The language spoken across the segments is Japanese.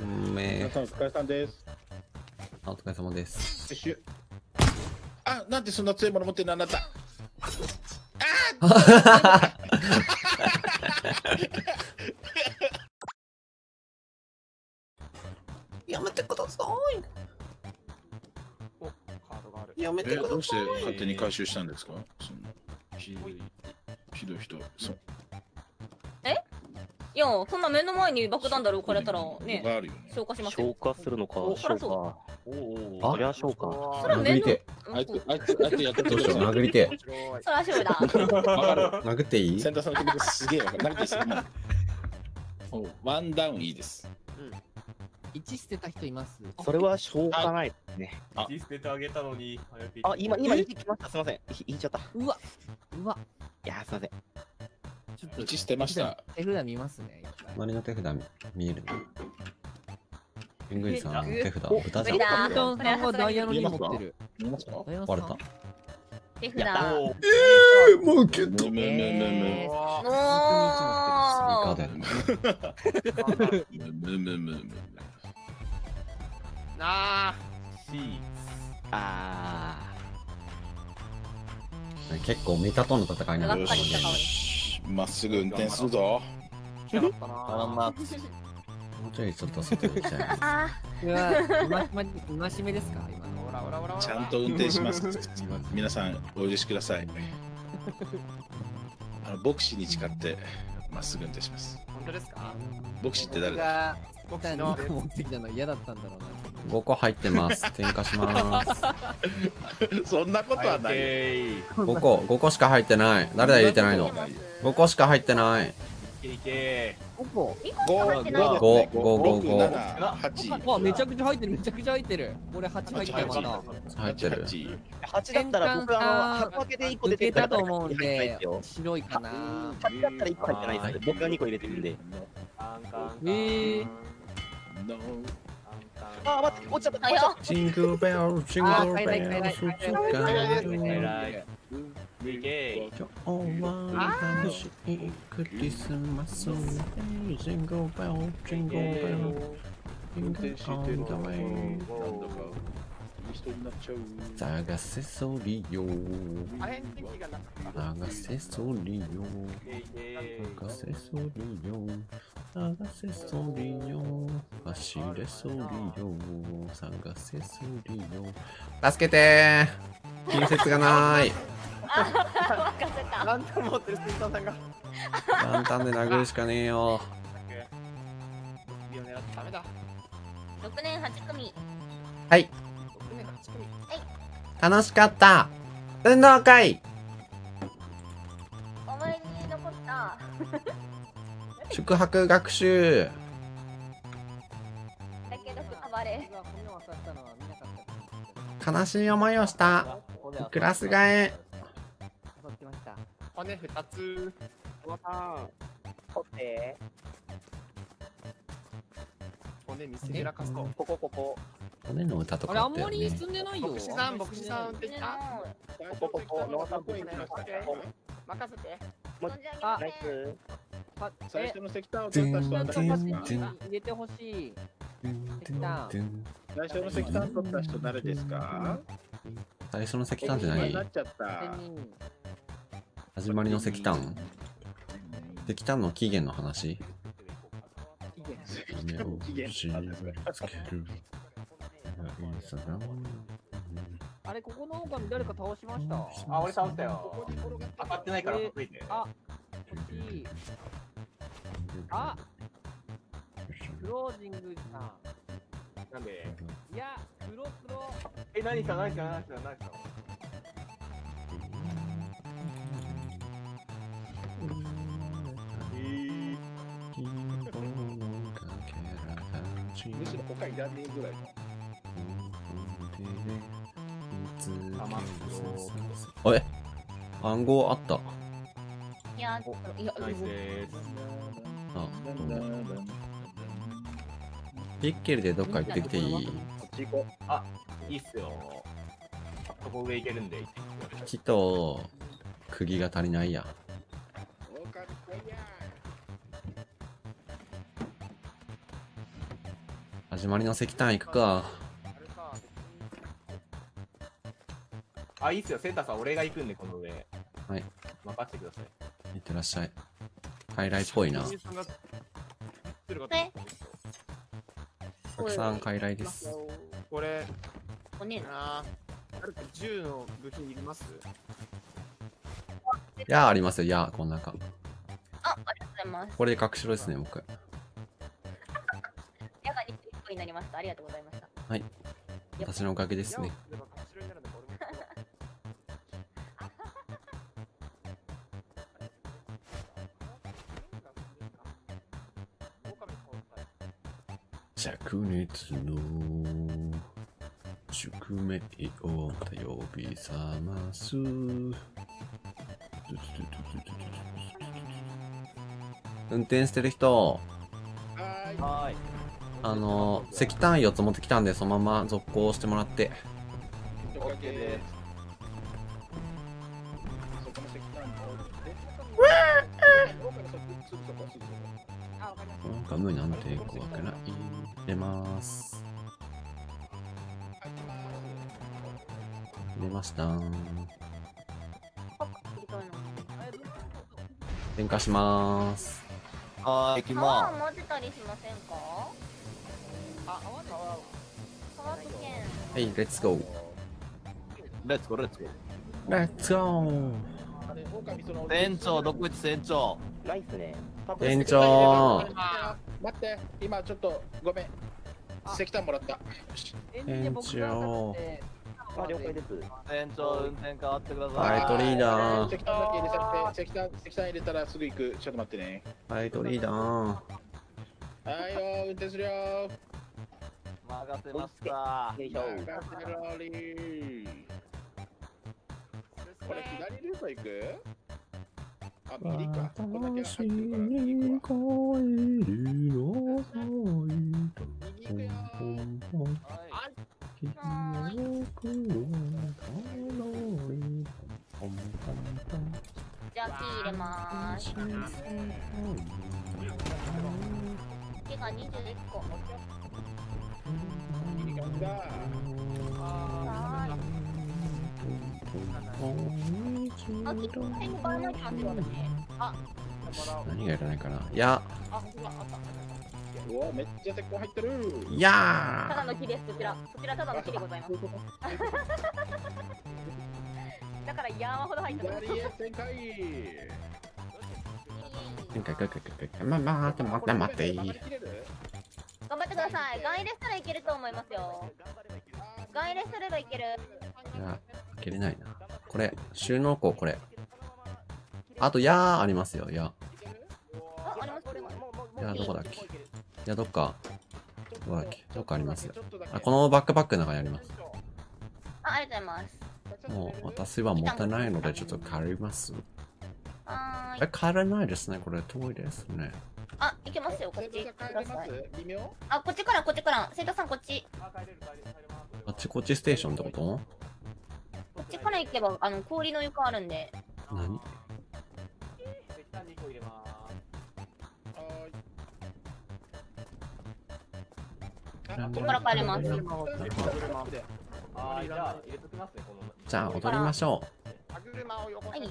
うんめ皆さんお疲れさんです。あお疲れ様です。撤収。あ、なんでそんな強いもの持ってるのあなた。やめてくださおカードがあるい。やめえ、どうして勝手に回収したんですか？そのひどい、ひどい人。そう。いや、そんな目の前に爆弾だろ置かれたらね、があるよね。消化しますよ消。化するのか、お消そ化。おおそりゃ消化。それは目の殴りてあいつ、あいつ、あいつやってどうしようる殴りてそれは勝利だ。わかる。殴っていい？センターさんの気持ちすげえわかる。投げていいですよ。もうワンダウンいいです。1捨てた人います？それは消化ないですね。あ1捨ててあげたのに早くあ、今、今、1来ました。すみません。ひ引いちゃった。いうわうわや、すみません。ちょっと一捨てました。手札見ますね隣の手札見えるね。ペングさんの手札お豚じゃん。無理だカンさんがダイヤの2持ってる見ますか？ダイヤの割れた？手札。やったおーえー、もうゲッむむむむえむ。おーイカだよね。むむむむむ。ああ結構メタとの戦いになるがっかりした顔よに。しまっすぐ運転するぞ。来なかったなー。あんま、もうちょいちょっと外行きたいな。あうわ今今今しめですか今のオラオラオラオラちゃんと運転します。皆さんお許しください。あの牧師に誓ってまっすぐ運転します。本当ですか牧師って誰だが僕2の個持ってきたの嫌だったんだろうな5個入ってます。点火します。そんなことはないよ。OK 5個、5個しか入ってない。誰だ入れてないの？そんなことはよ ?5 個しか入ってない。いけいけ5個ー、2個しか入ってない。五五五五五七八あめちゃくちゃ入ってるめちゃくちゃ入ってる俺8入ってたまた入ってる。八8だったら僕、あの、箱開けで1個出てたたと思うんで8白いかなだったら1個入ってないです。僕が2個入れてるんで。えーのあー、待って、落ちちゃった。あよ。ジングルベル、ジングルベル、あ偉いい。け今日は楽しい。クリスマスジングルベル、ジングルベル、ジングルベル、なんだかい。い。人になっちゃう。探せそりよ、探せそりよ、探せそりよ、探せそりよ、走れそりよ、探せそりよ。助けてー近接がないあ、任せた。ランタン持ってる水槽さんがランタンで殴るしかねえよ。ダメだ6年8組。はい、6年8組楽しかった運動会お前に残った。宿泊学習。悲しい思いをした。クラス替え。骨2つ。骨見せびらかすと。ここ、ここ。骨の歌とあれあんかあったよねまり進んでないよ。牧師さん牧師さんってあここ、ここ。任せて。あ最え初の石炭を取った人は誰ですか？入れてほしい最初の石炭取った人誰ですか最初の石炭ってに何？なっちゃった。始まりの石炭？石炭の起源の話？期限期限つけるあれここの狼誰か倒しました。あ俺倒したよ。当たってないからほっといてあ欲しいあクロージングさんなんでいや黒黒え何した何した何した何したむしろ他いらねえぐらいの。あ。え？暗号あったいや、いや、ナイスです。あピッケルでどっか行ってきていい？こっち行こいいっすよ。そこ上行けるんで。行って木と釘が足りないや。始まりの石炭行くか。あ、いいっすよ、センターさん、俺が行くんで、この上。はい。任せてください。いってらっしゃい。傀儡っぽいな。たくさん傀儡です。これ、おねあー、誰か銃の部品いります？いやーありますよ。いやーこの中。あ、ありがとうございます。これで隠しろですね、僕。やがに一個になりました。ありがとうございました。はい。私のおかげですね。灼熱の宿命を呼び覚ます。運転してる人、はーい。あの、石炭4つ持ってきたんで、そのまま続行してもらって。なんか無なんて怖くない。した。点火します。はーい、行き皮ま混ぜたりしませんか？あ、合わない。皮と剣。はい、レッツゴー。す。レッツゴー、レッツゴー。レッツゴー。あれ、狼その。船長、どこ行って船長。ないっすね。店長。待って、今ちょっとごめん。石炭もらった。よしエンジンで僕が当たってあ、了解です。船長、運転変わってくだフさい。ァイトリーダー。石炭だけ入れさせて、石炭、石炭入れたらすぐ行く。ちょっと待ってね。ファイトリーダー。はいよー、運転するよー。任せました。任せろー。りー。これ左ルー。ト行くあ、右か。ここだけ入ってるから右行くよー。じゃあ、ピー入れまーす。手が21個。右側だ。はーい。あ。何がいらないかな。いや、あ、本当だ、あった。うわ、めっちゃ鉄鋼入ってる。いやただの木です、こちら。こちらただの木でございます。だから、山ほど入ってます。左へ旋回。ー。かかかかかま、ま、待って待って待って。頑張ってください。ガン入れしたらいけると思いますよ。ガン入れすればいける。いや、開けれないな。これ、収納庫、これ。あと、やーありますよ、や。あ、あります、これは。いや、どこだっけ？いや、どっか、どっけどっかありますあ、このバックパックの中にあります。あ、ありがとうございます。もう、私は持ってないので、ちょっと借ります。え、はーい。借りないですね。これ、遠いですね。あ、いけますよ、こっち。ください。あ、こっちから、こっちから。生徒さん、こっち。あっちこっちステーションってこと？こっちから行けば、あの、氷の床あるんで。何？ここから帰れますあー、じゃあ、踊りましょ歯車を横はい。う。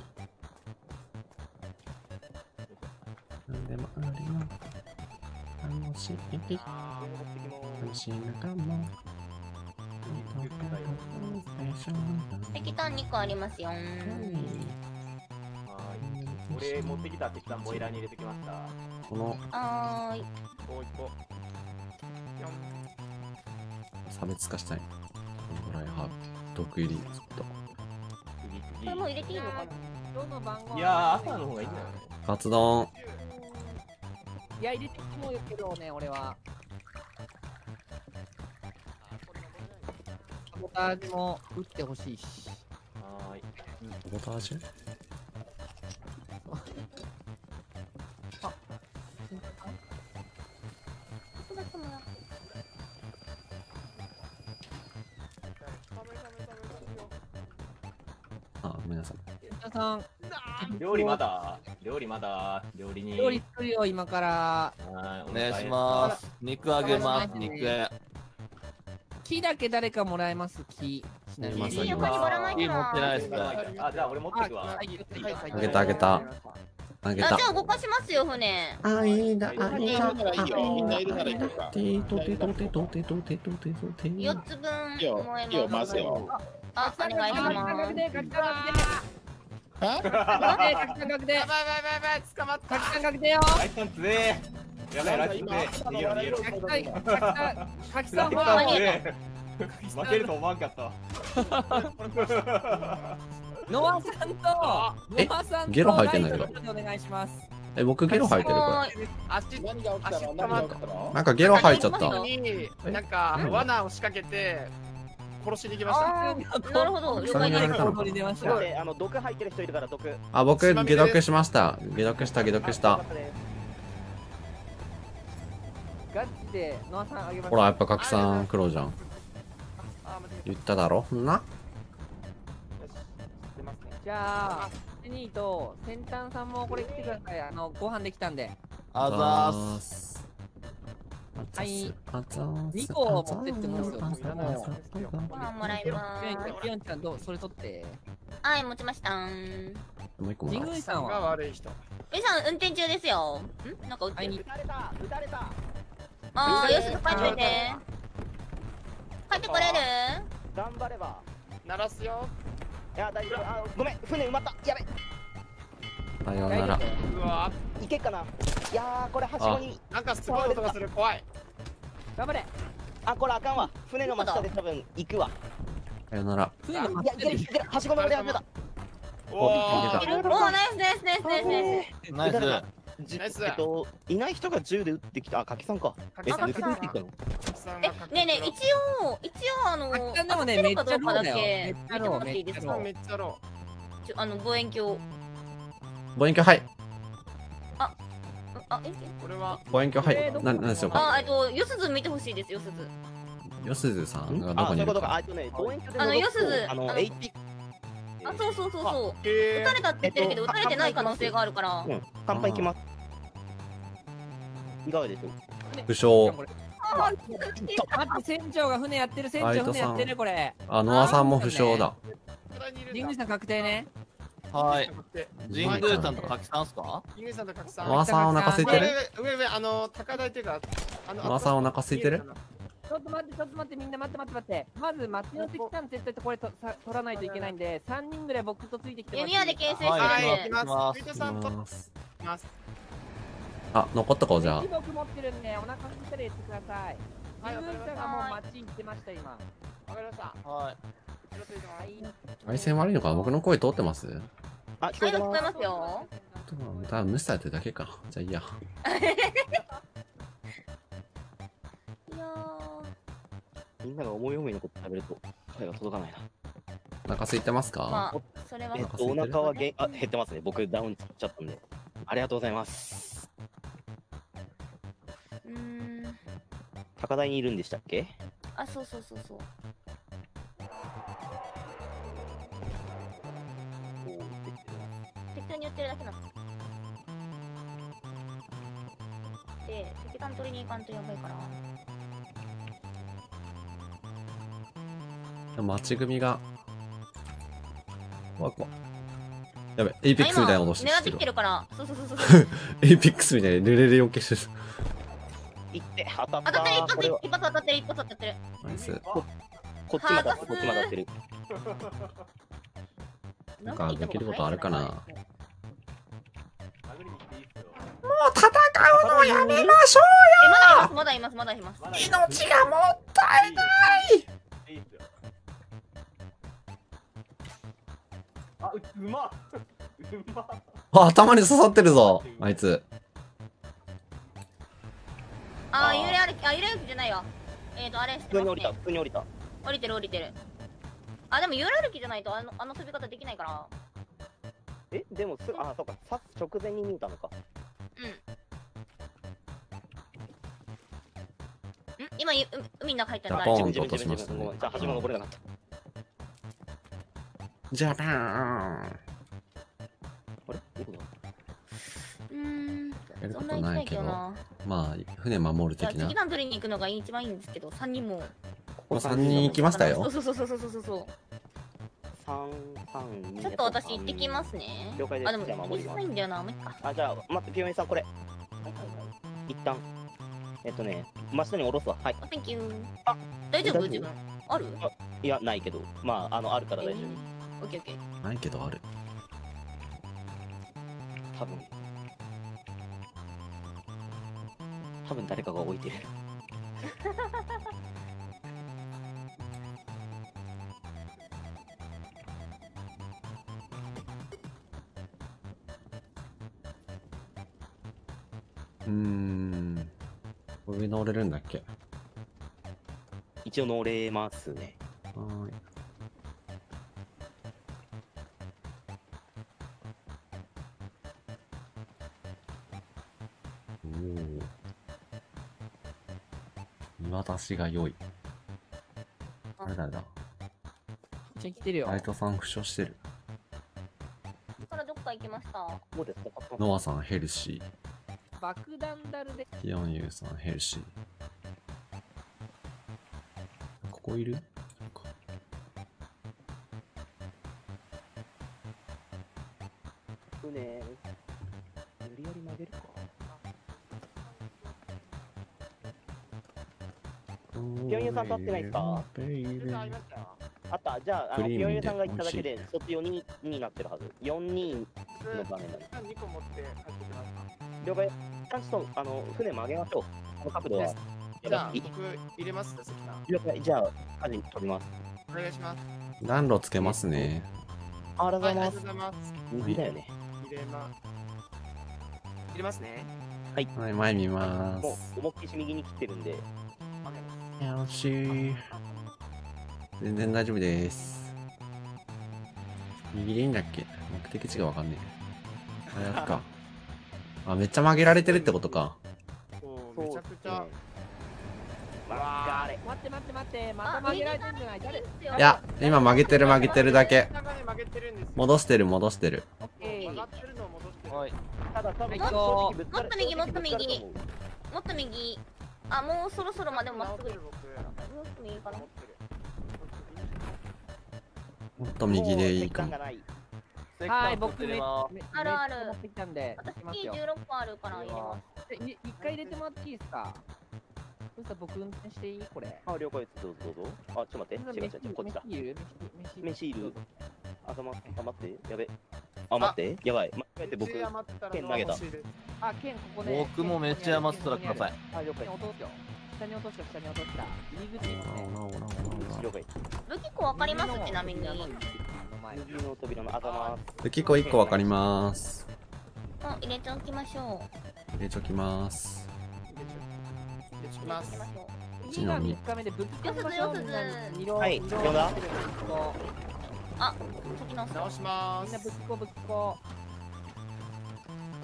なんでもあります。楽しい。楽しい仲間。石炭2個ありますよ。はーい。俺持ってきた石炭ボイラーに入れてきました。このはーい。もう一個。差別化したい。ドライハーブ、毒入り、ちょっと。次、これもう入れていいのかな？今日の番号？次。いやー、朝の方がいいんだよね。カツ丼。いや、入れてもよけどね、俺は。サボタージュも打ってほしいし。はーい。サボタージだ料理まだ料理に。料理作るよ、今から。はーい、お願いします。肉あげます、肉。木だけ誰かもらえます？木。ちなみにまさに横にばらまいて持ってないですね。あ、じゃあ俺持ってくわ。はいあげたあげた。あげた。あじゃあ動かしますよ船。あいだあいいいよ。みんな。いるなら行こうか。てとてとてとてとてとてとて四つ分いいよ燃えいいよますあお願いしますは確定やばいやばいやばい捕まった。確定よ。ライトン強え。やばい、ライさ負けると思わんかった。わ。ノアさんとえ？ノアさんとゲロ吐いてんだけどライトでお願いします。え僕ゲロ吐いてるこ足何が起きたの？何が起きた。のれなんかゲロ吐いちゃった。になんか罠を仕掛けて殺しに行きました。なるほど。了下解ですにやられた。のに出ましたで、あの、毒入ってる人いるから、毒。あ僕解毒しました。解毒した。解毒した。ガチでノアさんあげます。ほらやっぱ柿さん黒じゃん。言っただろ？んな？じゃあセニーと先端さんもこれ来てください。あのご飯できたんで。あざーす。はいあざーす二個持ってってもいいですよあざーすご飯もらいますピーヨンちゃんどうそれ取ってはい持ちましたーんもう一個もらおう神宮さんがは悪い人えさん運転中ですよんなんか撃ってる会い撃たれた撃たれたあーよし帰っておいて帰ってこれる頑張れば。鳴らすよいや、大丈夫。あ、ごめん、船埋まった。やべ。さようならうわいけっかな。いやー、これ、はしごに。なんかすごい音がする怖い頑張れあ、これあかんわ。船の真下で多分行くわ。さようなら船のいや、いける、いける。はしごの上で始めた。おおーナイスナイスナイスナイスナイスナイス。えっと、いない人が銃で撃ってきた。あ、柿さんか。え、柿さん抜けて撃ってきたの？えねえねえ一応一応あのあでもね当たってるかどうかだめっちゃけローだよ見てもらっていいですか？めっちゃロちょあの望遠鏡望遠鏡はいあえーこれは望遠鏡はいな？なんでしょうか？あえっとよすず見てほしいですよすず。よすずさんがどあ、こに？いうるそういことか。かあえっとね、望遠鏡であのよすずあの、あの。HP、あそうそうそうそう。へ撃たれたって言ってるけどえっと撃たれてない可能性があるから。うん、乾杯いきます。いかがでしょう？不詳あ待って船長が船やってる船長船やってるこれ。あノアさんも不詳だ。神宮さん確定ねはい。神宮さんさんと柿さんっすか？神宮さんと柿さん。ノアさんお腹空いて上る上上上あの高台っていうかあのノアさんお腹空いてる？ちょっと待ってちょっと待ってみんな待って待って待って。まず松の関さん絶対これとさ取らないといけないんで3人ぐらい僕とついてきて弓矢で形成してはい行きます。さんといますきます。あ残っとこうじゃあ。僕持ってるんでお腹空いたら言ってください。はい神宮さんがもう街行ってました今。わかりました。はい。回線悪いのか？な僕の声通ってます？あ、聞こえてます。よ。多分無視されてるだけか。じゃあいいや。いやみんなが思い思いのこと食べると声が届かないな。お腹空いてますーまかあそれは。えっと、お腹はげんあ減ってますね。僕ダウンしちゃったんで。ありがとうございます。うーん。高台にいるんでしたっけ？あそうそうそうそうだけなの。で石炭取りに行かんとやばいから。待ち組が。わ怖っ。やべエイペックスみたいな脅し狙っきしててるてるから。そうそうそうそう。エイペックスみたいにレレレよけしてる。行って、当たった当たってる一発当たってる一発当たってる。ナイス。こっちまだ、こっちまだってる。なんかできることあるかなよ。戦うのやめましょえまだいますまだいますまだいます命がもったいない。あ、ううまっうまっあ頭に刺さってるぞあいつあー揺れ歩きあ揺れ歩きじゃないわえっ、ー、とあれ普通に降りた、普通に降りた。降りてる降りてるあでも揺れ歩きじゃないとあのあの飛び方できないからえ、でもす、あ、そうか、刺す直前に見たのか。今海の中入ったらジャポンと落としましたねじゃあ、端も登れなかった。ジャパンあれ？どこだ？うーんやるこそんな行きたいとないけど、な。まあ、船守るじゃあ的な。次段取りに行くのが一番いいんですけど、3人も。ここ3人行きましたよ。そうそうそうそうそうそう。三三二ちょっと私行ってきますね。了解ですあ、でも、じゃあ守りますうるさいんだよな、もういいか。あ、じゃあ、待って、ピヨミさん、これ。一旦。えっとね、真下に下ろすわ。はい。あ、Thank you。あ大丈夫？大丈夫？自分。ある？いや、ないけど。まあ、あの、あるから大丈オッケーオッケー。ないけどある。夫。多分。多分誰かが置いてる。うーん。これ上乗れるんだっけ？一応乗れますね。はーい。おお。見渡しが良い。あれだだ。じゃあ来てるよ。ライトさん負傷してる。からどっか行きました。ノアさんヘルシ爆弾ダルで。ー。キヨンユーさんヘルシー。ここいる？船、無理やり曲げるか。ピヨンユーさん立ってないっすか？ベイベーあった、じゃあ、あのピヨンユーさんが言っただけで、そっち4人になってるはず。4人の場面だね。2個持って。了解。ちゃんと、あの、船曲げましょう。この角度は。じゃあ、僕入れます、関さん。了解。じゃあ、舵に飛びます。お願いします。暖炉つけますね。ありが、とうございます。りがとうございます。だよね。入れます。入れますね。はい、はい前見まもす。う、思いっきし右に切ってるんで。よしー。全然大丈夫です。右でいいんだっけ目的地がわかんねえ。あ、やっか。あ、めっちゃ曲げられてるってことか。そう、めちゃくちゃ。待って待って待って、また曲げられてんじゃない？誰いや、今曲げてる曲げてるだけ。戻してる戻してる。オッケ曲がー。ってるのを戻してる。はい。ただ、多分、もっと右もっと右もっと右。あ、もうそろそろまでもまっすぐ。もっ僕。と右。もっと右でいいかもはい、僕めあるある持ってきたんで、私行きますよ。16個あるから入れます。一回入れてもらっていいですか？そした？ら僕運転していい？これ。あ、了解です。どうぞどうぞ。あ、ちょっと待って。違う違う違う。こっちだ。飯いる？飯飯いる？あ、頑張って。やべ。あ、待って。やばい。間違えて僕。剣投げたあ、剣ここね。僕もめっちゃ余ってたらください。あ、了解剣。落とすよ。下に落とした、下に落とした。入り口ですね。武器庫わかります？ちなみに。うん、右の扉の頭。結構1個わかります。入れておきましょう。入れちょきます。入れちょきます入れましょう。次が3日目でぶっ込みましょう。みんなに二はい色呼んだ？あ、先直す。直しまみんなぶっす。こぶっこ。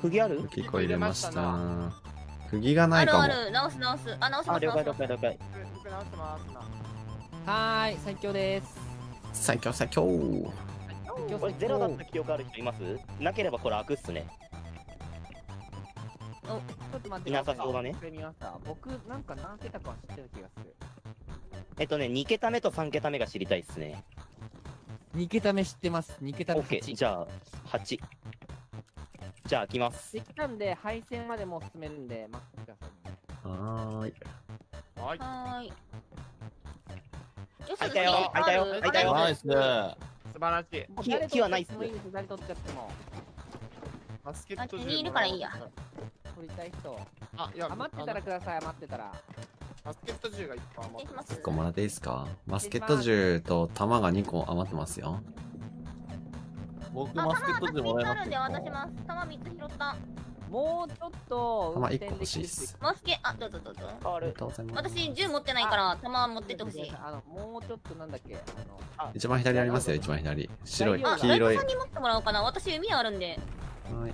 釘ある？結構入れました。釘がないかも。あるある、直す直す。あ、直しまあ、す。了解了解了解。僕直してます。はーい、最強です。最強最強。これゼロだった記憶ある人います？なければこれ開くっすね。ちょっと待って。いなさそうだねこれ見ました。僕、なんか何桁かは知ってる気がする。えっとね、2桁目と3桁目が知りたいっすね。2桁目知ってます。2桁目 OK。8。じゃあ、8。じゃあ開きます。できたんで、配線までもう進めるんで、待ってくださいね。はーい。はい。開いたよ開いたよ開いたよナイス。素晴らしい。木誰木はないっす取ってもいいです。誰取っちゃっても。バスケットいるからいいや取りたい人。あ、いや、余ってたらください、余ってたら。バスケット銃が1個余ってます。失礼します1個もらっていいですか？バスケット銃と弾が2個余ってますよ。僕あ、マスケット弾でもらえ3つあるんでます渡します。弾3つ拾った。もうちょっと弾1運転できる個欲しいっす。マスケ、あ、どうぞどうぞ。ありがとうございます。私銃持ってないから弾持ってってほしい。あの、もうちょっとなんだっけ、あの、一番左ありますよ、一番左。白いあ、黄色い。はライトさんに持ってもらおうかな。私弓あるんで。い。持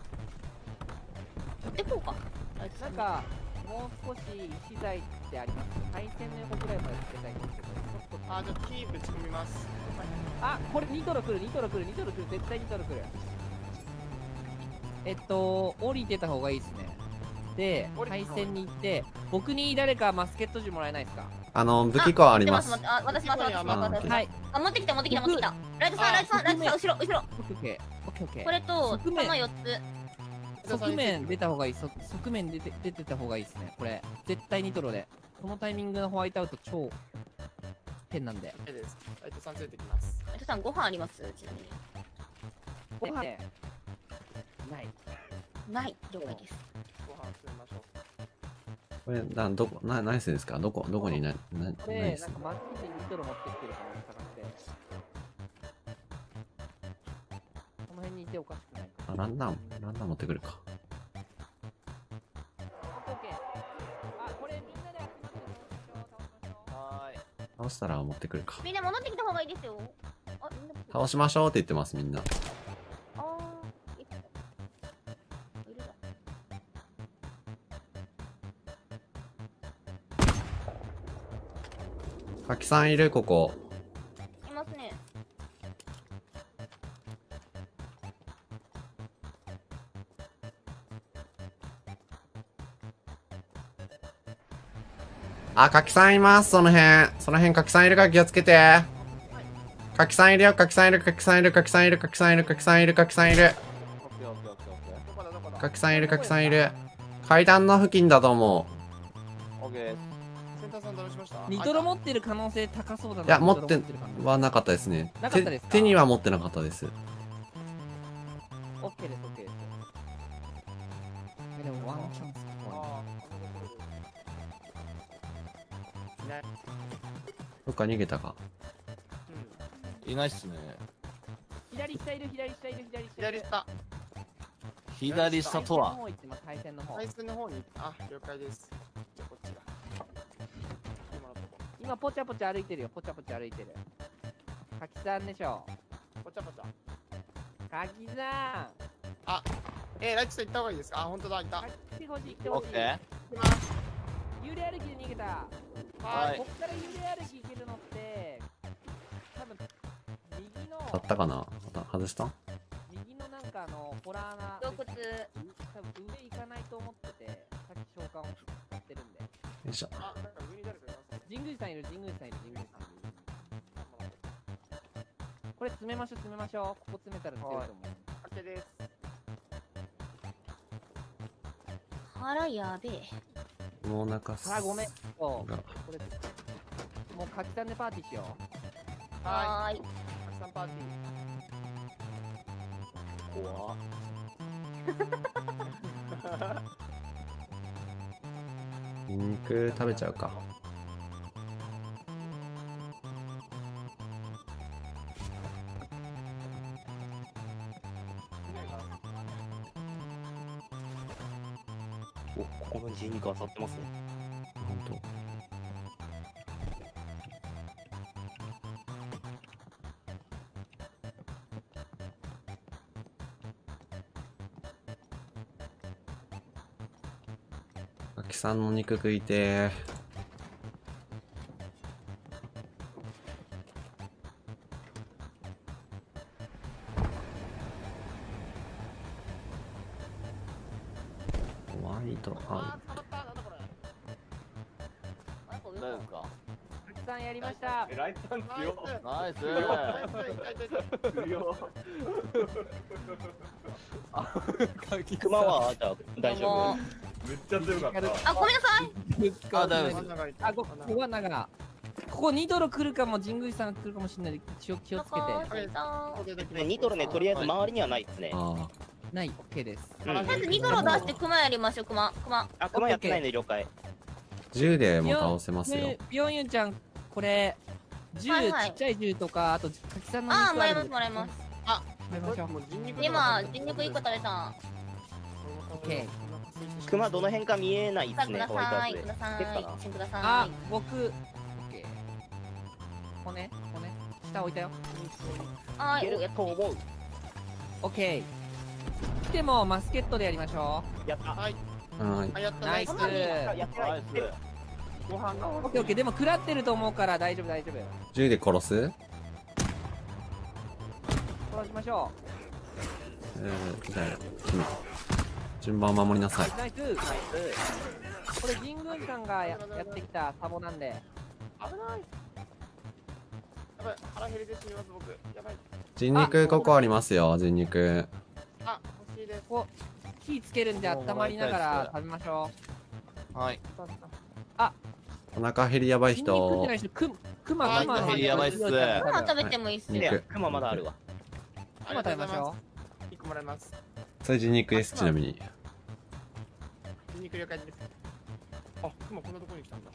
ってこうか。なんか、もう少し資材ってあります配線の横ぐらいまでつけたいんですけど、ちょっとあ、じゃあキープ打ち込みます。あ、これニトロ来る、ニトロ来る、ニトロ来る、絶対ニトロ来る。えっと、降りてた方がいいですね。って対戦に行って僕に誰かマスケット銃もらえないですか？あの武器庫はありますあ、私私私ます。はいあ、持ってきた、持ってきた、持ってきた。ライトさん、ライトさん、ライトさん、後ろ、後ろ。オッケーオッケーオッケーこれと、側面弾4つ。側面出た方がいいそ側面出て出てた方がいいですねこれ絶対ニトロでこのタイミングのホワイトアウト超変なんで。ライトさん連れてきます。ライトさん、ご飯あります？ちなみに。ご飯ねないない、了解です。ご飯ましょう。これなどこな何するんですか？どこどこにななこ何すれなんかマッチでニトロ持ってきてる可能性高くてこの辺にいておかしくないあランナーランナー持ってくるかオッケーあこれみんなで集まって倒しましょうはーい。倒したら持ってくるかみんな戻ってきた方がいいですよ。あ、みんな。倒しましょうって言ってますみんなさんいるここ。いますね。あ柿さんいますその辺。その辺柿さんいるから気をつけて。柿さんいるよ柿さんいる柿さんいる柿さんいる柿さんいる柿さんいる柿さんいる。オッケーオッケーオッケー。オッケー。どこだどこだ？柿さんいる柿さんいる。階段の付近だと思オッケー。ニトロ持ってる可能性高そうだなういや持ってはなかったですねなかったですか？手手には持ってなかったですオッケーですオッケーですえでもワンチャンスあーいない。どっか逃げたかいないっすね。左下いる左下いる左下いる左下。左下とは。対戦の方対戦の方に。あ、了解です。今ポチャポチャ歩いてるよ。ポチャポチャ歩いてる。柿さんでしょ。ぽちゃぽちゃ。柿さえー、ライトさん行った方がいいですか？あ、本当だ、いた。ん来てほしい来てほしい。オッケー。行きます。幽霊歩きで逃げた。はい。こっから幽霊歩き行けるのって多分右のだったかな？た外した？右のなんかあのホラーな洞窟。多分上行かないと思っててさっき召喚を使ってるんで。よいしょ。あ、宮寺さんいる神宮寺さんいる神宮寺さんこれ詰めましょう詰めましょうここ詰めたら強いと思うオッケーです。腹やべえ。もうお腹すあごめんそうがこれもう柿さんでパーティーしようははーい。い。たくさんパーティー。怖っニンニク食べちゃうかさんの肉食いてー。ホさんやりました。熊は、じゃあ、大丈夫？めっちゃ強かった。あ、ごめんなさい。あ大丈夫あこここはなんかここニトロ来るかも神宮寺さん来るかもしれない気を気をつけてニトロね、とりあえず周りにはないですね。あない OK ですうんとりあえずニトロ出してクマやりましょう、クマ。クマ。あ、熊やってないんで了解。銃でも倒せますよねビヨンユンちゃんこれ銃、はいはいちっちゃい銃とかあと柿さんのあー、もらいます、肉あもらいます。もらいましょうもう人肉とか今、人肉1個食べた。オッケー熊どの辺か見えないですね、だホワイトア。ウトでくだ。さい。あさい。僕骨？骨？下置いたよはいい、けおやっると思う。OK 来てもマスケットでやりましょやった。はい。あはいあ、やったナイスナイスやってないナイ。スご飯が。う OKOK でも食らってると思うから大丈夫大丈夫銃で殺す？殺しましょえー、じゃあ君順番守りなさい。ナイスこれ神宮さんがややってきたサボなんで。危ない。やばい。腹減りで死にます僕やばい。人肉ここありますよ人肉あ欲しい。ですこう火つけるんで温まりながら食べましょはい。お腹減りやばうい。人クマあクマーやばい。っすご飯食べてもい。い。っすい。や肉、クマまだあるわ。クマ食べましょ一個もらい。ますそれ人肉ですちなみに。ニンニク了解です。あ今こんなところに来たんだ。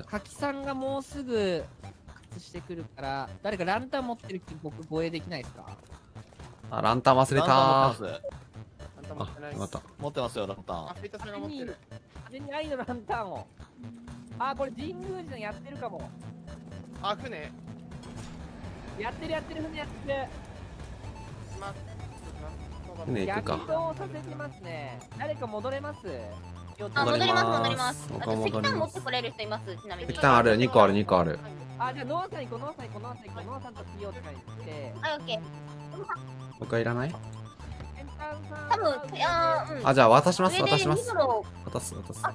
う柿さんがもうすぐ靴してくるから誰かランタン持ってる人僕護衛できないですか？あランタン忘れたランタン持ってます。あんた持ってないです。持ってますよ、ランタン。あ。フェイタさんが持ってる。風に愛のランタンを。あこれ神宮寺さんやってるかも。あ船。やってるやってる船やってる。します船行くか。躍動させてますね。誰か戻れます？あ、戻ります、戻りまます。す。あと石炭持ってこれる人います、ちなみに。石炭ある2個ある2個ある。あじゃあノアさん行こうノアさん行こうノアさん行こうノアさんと PO とかに行って。はい、オッケー。僕はいらない？多分、いやー、うん。あじゃあ渡します渡します。渡す渡す。あ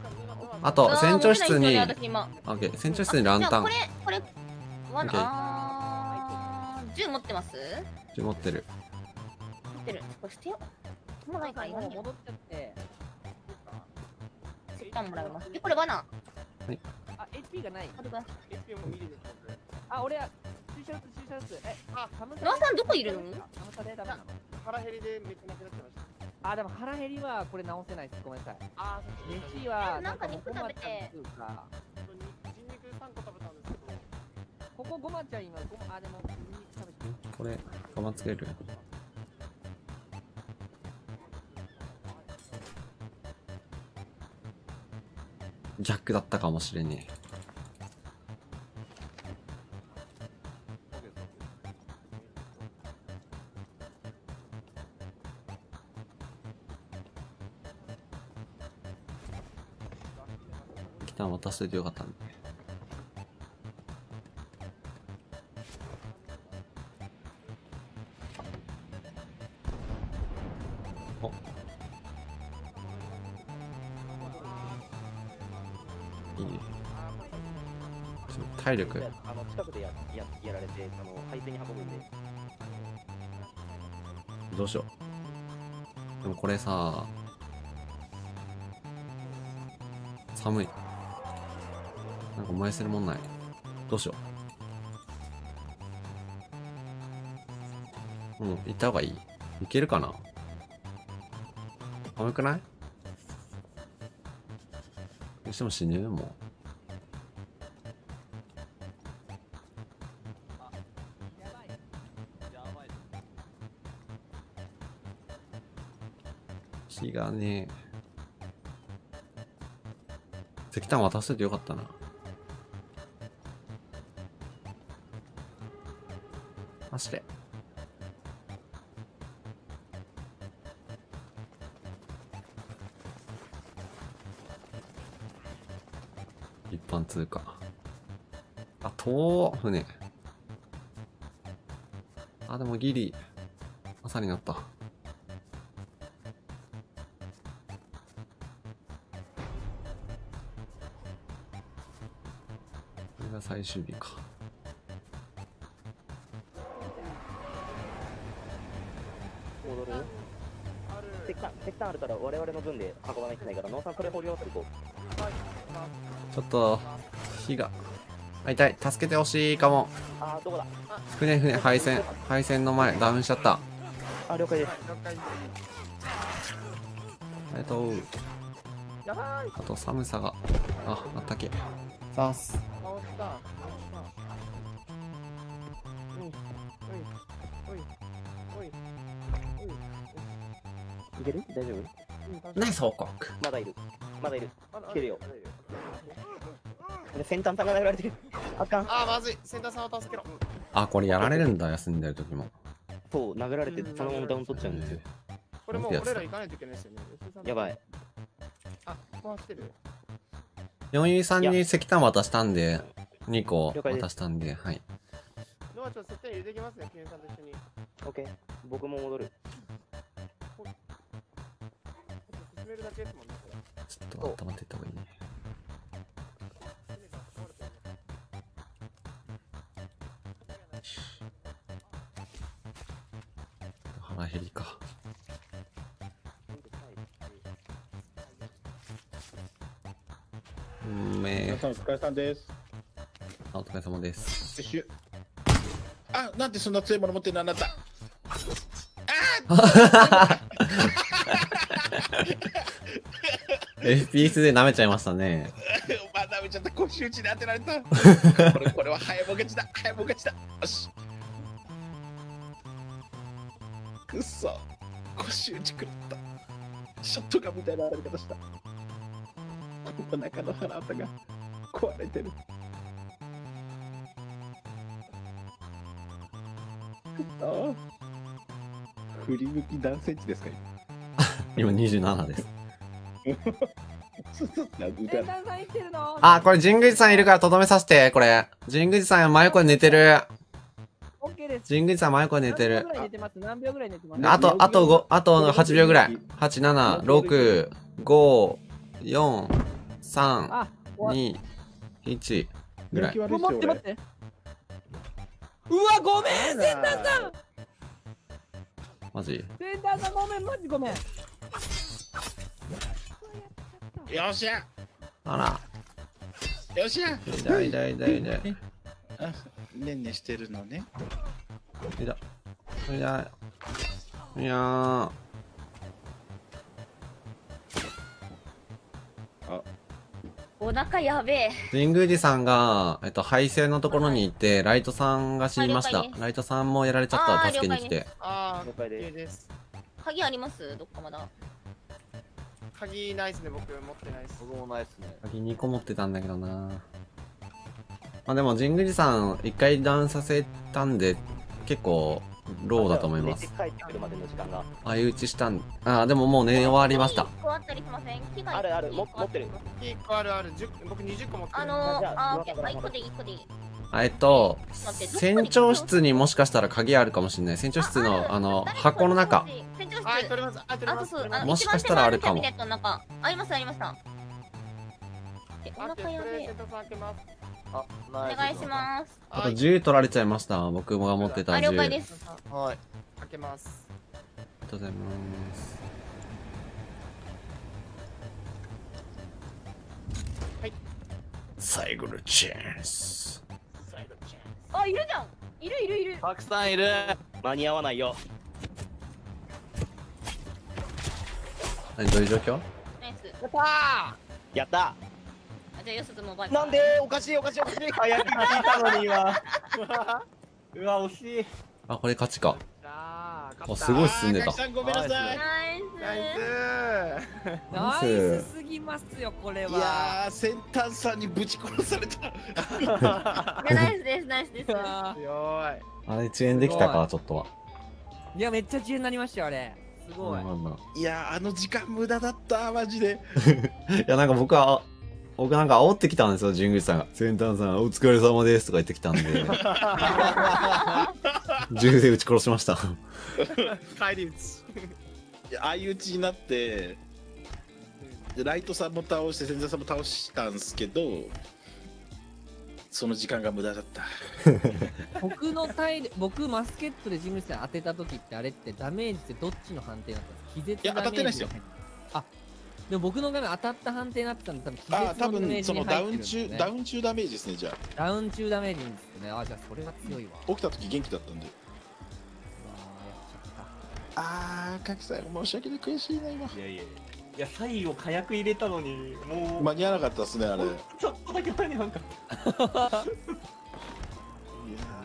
あと船長室に。オッケー。船長室にランタン。これ、これ、わ OK あー、銃持ってます？持持ってるってる。これ捨てよ。う。もうないからいらないよ。もう戻っちゃって。石炭もらいます。で、これ罠。あ HP がない。あ俺は注射打つ注射打つえあ寒ノアさんどこいるの？寒さでダメな。の腹減りでめっちゃなくなっちゃいました。あでも腹減りはこれ直せないです。ごめんなさい。あーそっか飯はなんか肉ごま食べて。ちゃんって。いうか人肉3個食べたんですけど。ここごまちゃん今ごまあでもこれ我慢つける逆だったかもしれねえ。来た渡しといてよかったね体力。あの、近くでやややられて、あの、配線に運ぶんで。どうしよう。でもこれさ寒い。なんか燃やせるもんない。どうしよう。うん行った方がいい。いけるかな。寒くない？どうしても死ぬ？もうがね石炭渡しててよかったな。走れ一般通過あ遠船。あでもギリ朝になった。が最終日か。戻る？石炭、石炭あるから我々の分で運ばないといけないから、ノアさんそれ掘り寄せていこう。ちょっと火が。あ痛い。助けてほしいかも。あー、どこだ？船船配線。配線の前。ダウンしちゃった。あ、了解です。ありがとう。あと寒さが。ああったけ。さあす倒した倒したおいおいおいおいおいいける大丈夫うんナイス報告まだいる。まだいる。まだ来てるよ先端さんが殴られてる。あかん。あーまずいセンターさんを助けろあこれやられるんだ休んでる時もそう、殴られてそのままダウン取っちゃうんですよ。これもう俺ら行かないといけないですよねやばい。あ回してる4ゆいさんに石炭渡したんで2個渡したんではいノアちょっと設定入れてきますねケンさんと一緒にオッケー。僕も戻る。めるだけですもんね、これ。ちょっと温まっていった方がいいね。腹減りか。うんめお疲れさんです。あお疲れ様です。あ、なんでそんな強いもの持ってんのあなた。FPS で舐めちゃいましたね。まだめちゃった腰打ちで当てられた。これこれは早ぼけちだ。早ぼけちだ。よし。くっそ。腰打ち食った。ショットガンみたいな当たり方した。お腹の腹跡が壊れてる。振り向き何センチですか？今27です。今。腕さん生きてるの？あ、これ神宮寺さんいるからとどめさせて、これ。神宮寺さん真横で寝てる。神宮寺さん真横で寝てるあと、あと5、あと8秒ぐらい？8、7、6、5、4、3、あ、終わ2、1ぐらい。待って待って。うわ、ごめんセンターさんマジ？センターさんごめん、マジごめん。よっしゃあら、よっしゃ痛い痛い痛い痛い。あねんねしてるのね痛い。痛い。いやお腹やべえ。神宮寺さんが、えっと、配線のところに行って、ライトさんが死にましたライトさんもやられちゃった助けに来了て。あ了解でです。鍵あります？どっかまだ。鍵ないですね、僕持ってないです。僕もないっすね。鍵2個持ってたんだけどなまあでも神宮寺さん一回ダウンさせたんで結構ローだと思います。相打ちしたんあでももう寝終わりました木1個あったりしません木があるあるも持ってる1個あるある、10僕20個持ってる。あのー、ああ、オッケー。あ、1個でいい、1個でいい。あえっと船長室にもしかしたら鍵あるかもしれない船長室のあの箱の中。船長室。はい、取れます。あ、取れあ、ます。そうそう。あのもしかしたらあるかも。ありました、ありました。え、おあ、腹やべえあ、お願いします。あとはい、銃取られちゃいました僕が持ってたあ、銃あり了解です。す。はい。開けます。がとうございますはい最後のチャンスあ、いるじゃん。いるいるいる。たくさんいる。間に合わないよ。何どういう状況？ナイス。やったやったあじゃあ、よすずもバイバイなんでおかしいおかしいおかしい早く聞いたのに今。うわ、惜しい。あこれ勝ちかーあすごい進んでたごめんなさいナイナイスナナイスすぎますよ、これいは。やー先端さんにぶち殺されたス。いや、ナイスです、ナイスです。あ強い。あれ遅延できたかちょっとはーいや、めっちゃ自由になりましたよ、あれ。すごい。いやーあの時間無駄だったマジで いや、なんか僕は、僕なんか煽ってきたんですよ、神宮寺さんが。センターさん、お疲れ様ですとか言ってきたんで。銃で撃ち殺しました。帰り討ち。いや相打ちになってでライトさんも倒して千田さんも倒したんですけどその時間が無駄だった僕の体力、僕マスケットでジムさん当てた時ってあれってダメージってどっちの判定だったんですか？気絶いや当たってないっすよあ、でも僕の画面当たった判定になってたんで多分気ああ多絶のダメー分そジにのダウン入ってるんですね中ダウン中ダメージですねじゃあダウン中ダメージですね。あ、じゃあそれが強いわ。起きた時元気だったんでうわーやっちゃった。ああ柿さん申し訳ない悔しいな今いやいやいや、最後火薬入れたのに、もう、間に合わなかったですねあれいちょっとだけ間に合わんかった。い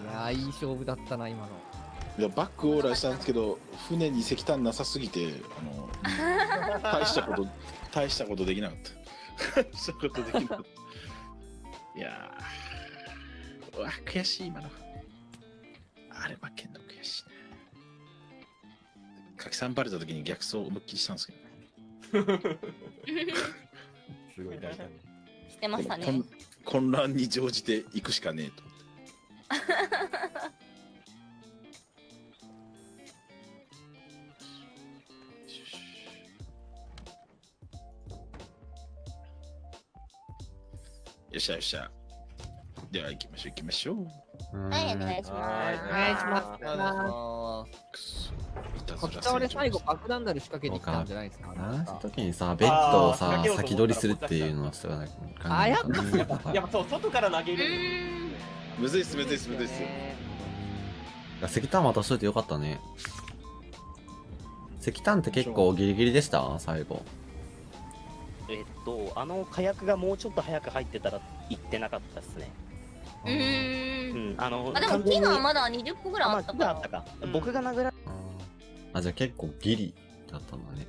やー、いい勝負だったな、今の。やバックオーライしたんですけど船に石炭なさすぎてあの大したこと大したことできなかった。大したことできなかった。いやーうわ悔しい今の。あれ負けんの悔しいね。柿さんバレた時に逆走思いっきりしたんですけど すごい大事だね。してましたね。混混乱に乗じていくしかねえとっしゃよっしゃ。では行きましょう行きましょう。はい、お願いしおます。願いします。お願いしまくそ。いたこっちは俺最後爆弾だる仕掛けてきたんじゃないですか。なんて時にさ、ベッドをさ先取りするっていうのはさ、なんかあやっ。やっぱそう、外から投げうる。むずいっすむずいっすむずいっす。石炭渡しといてよかったね。石炭って結構ギリギリでした？最後。えっと、あの火薬がもうちょっと早く入ってたら行ってなかったですね。うんん、あの、あ、でも木がまだ20個ぐらいあったあまあ木があかったか。うん僕が殴らあーあ、じゃあ結構ギリだったんだね。